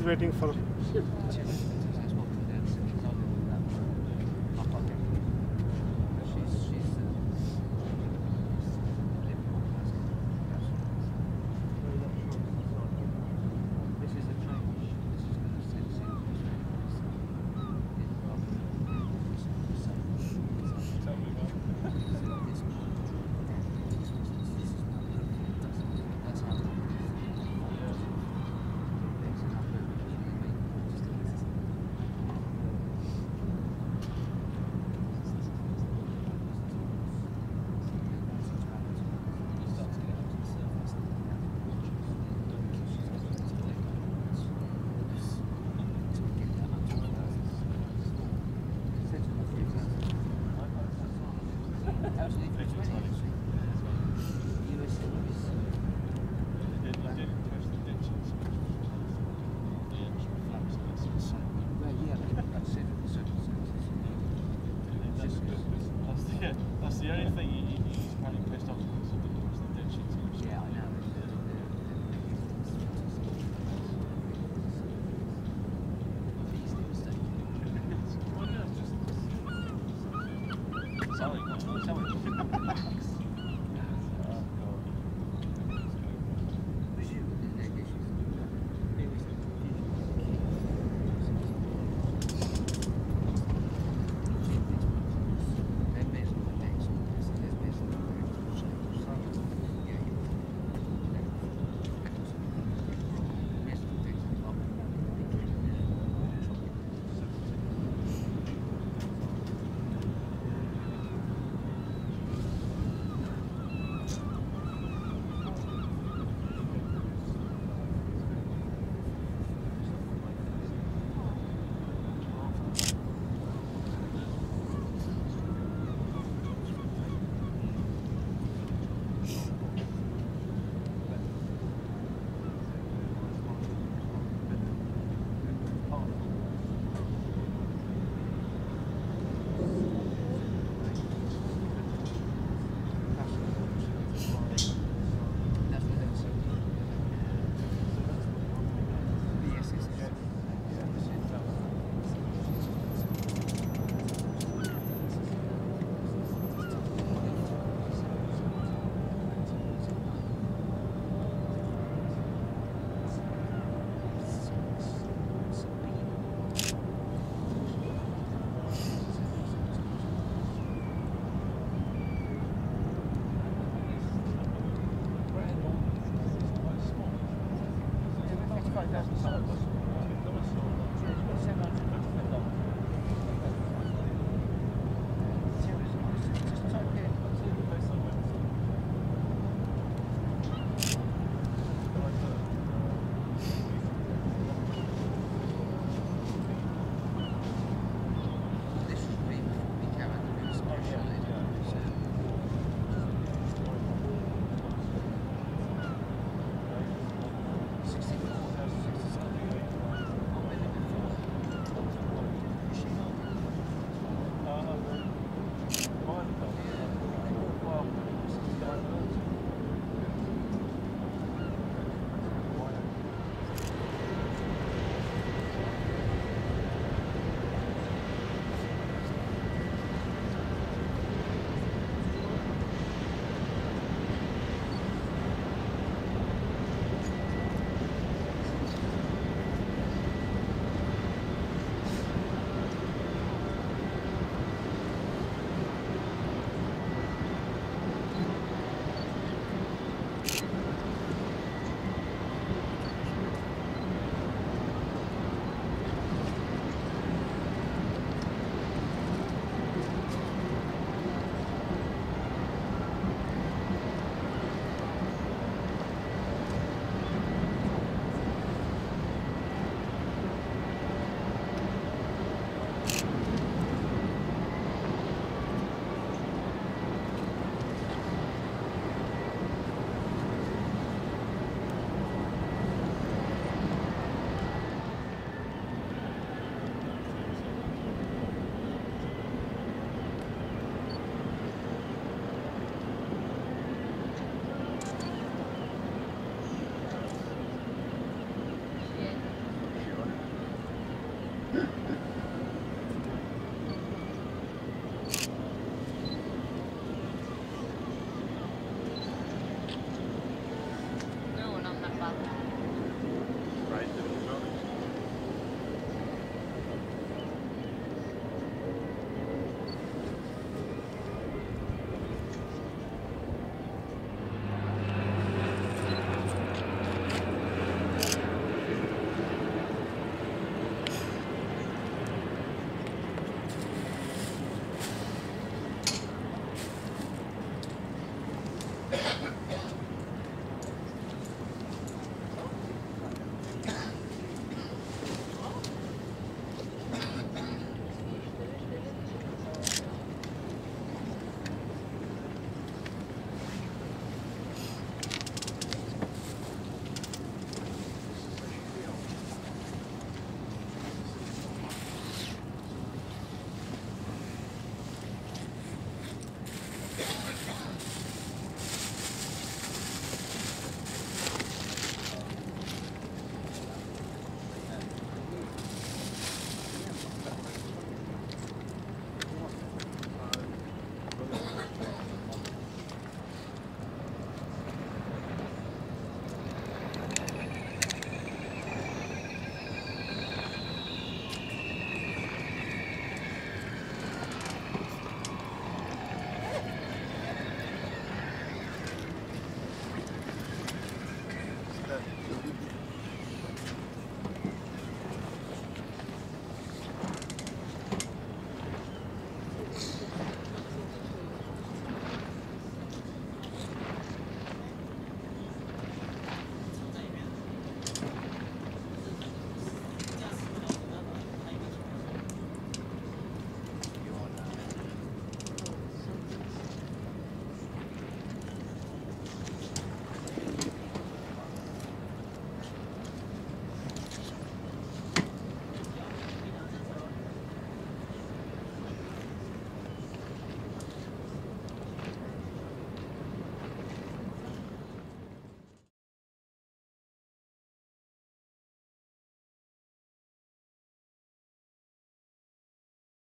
is waiting for. That's the only thing he, he, he's kind of pissed off